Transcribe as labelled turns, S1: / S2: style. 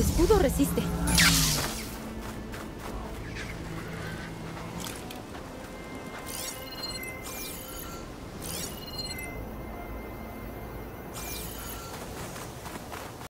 S1: escudo resiste.